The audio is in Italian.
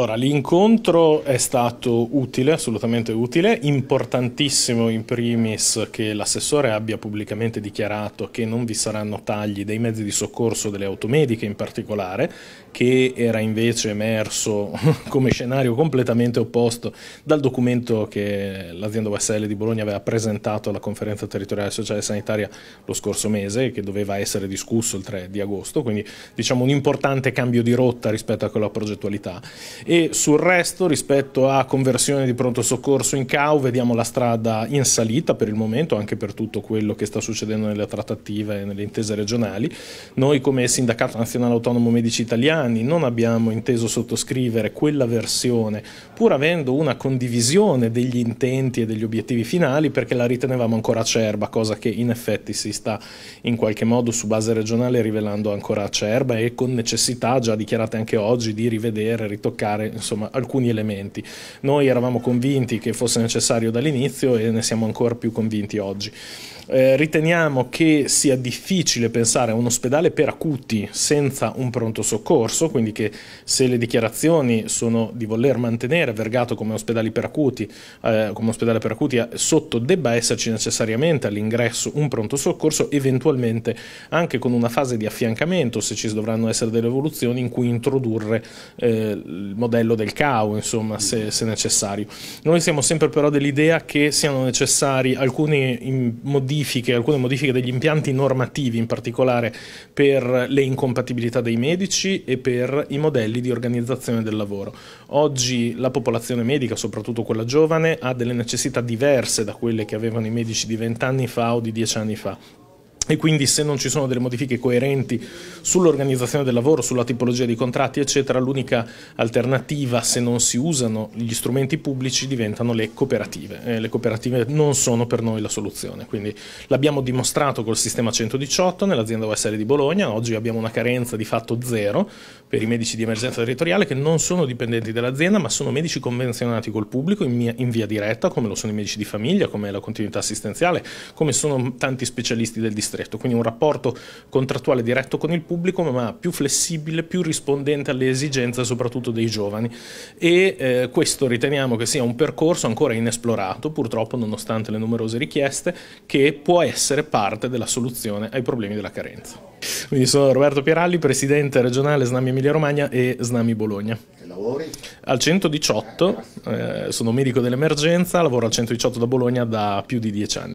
Allora, l'incontro è stato utile, assolutamente utile, importantissimo in primis che l'assessore abbia pubblicamente dichiarato che non vi saranno tagli dei mezzi di soccorso delle automediche in particolare, che era invece emerso come scenario completamente opposto dal documento che l'azienda USL di Bologna aveva presentato alla conferenza territoriale sociale e sanitaria lo scorso mese che doveva essere discusso il 3 di agosto, quindi diciamo un importante cambio di rotta rispetto a quella progettualità e sul resto rispetto a conversione di pronto soccorso in CAU vediamo la strada in salita per il momento anche per tutto quello che sta succedendo nelle trattative e nelle intese regionali. Noi come Sindacato Nazionale Autonomo Medici Italiani non abbiamo inteso sottoscrivere quella versione pur avendo una condivisione degli intenti e degli obiettivi finali perché la ritenevamo ancora acerba, cosa che in effetti si sta in qualche modo su base regionale rivelando ancora acerba e con necessità già dichiarate anche oggi di rivedere, ritoccare cambiare insomma, alcuni elementi. Noi eravamo convinti che fosse necessario dall'inizio e ne siamo ancora più convinti oggi. Eh, riteniamo che sia difficile pensare a un ospedale per acuti senza un pronto soccorso, quindi che se le dichiarazioni sono di voler mantenere Vergato come per acuti, eh, come ospedale per acuti eh, sotto debba esserci necessariamente all'ingresso un pronto soccorso, eventualmente anche con una fase di affiancamento, se ci dovranno essere delle evoluzioni in cui introdurre eh, modello del CAO, insomma, se, se necessario. Noi siamo sempre però dell'idea che siano necessari alcuni modifiche alcune modifiche degli impianti normativi, in particolare per le incompatibilità dei medici e per i modelli di organizzazione del lavoro. Oggi la popolazione medica, soprattutto quella giovane, ha delle necessità diverse da quelle che avevano i medici di 20 anni fa o di 10 anni fa e quindi se non ci sono delle modifiche coerenti sull'organizzazione del lavoro, sulla tipologia di contratti eccetera, l'unica alternativa se non si usano gli strumenti pubblici diventano le cooperative. Eh, le cooperative non sono per noi la soluzione, quindi l'abbiamo dimostrato col sistema 118 nell'azienda OSL di Bologna, oggi abbiamo una carenza di fatto zero per i medici di emergenza territoriale che non sono dipendenti dall'azienda ma sono medici convenzionati col pubblico in, mia, in via diretta come lo sono i medici di famiglia, come la continuità assistenziale, come sono tanti specialisti del distretto stretto, quindi un rapporto contrattuale diretto con il pubblico ma più flessibile, più rispondente alle esigenze soprattutto dei giovani e eh, questo riteniamo che sia un percorso ancora inesplorato purtroppo nonostante le numerose richieste che può essere parte della soluzione ai problemi della carenza. Quindi sono Roberto Pieralli, presidente regionale Snami Emilia Romagna e Snami Bologna. Al 118, eh, sono medico dell'emergenza, lavoro al 118 da Bologna da più di dieci anni.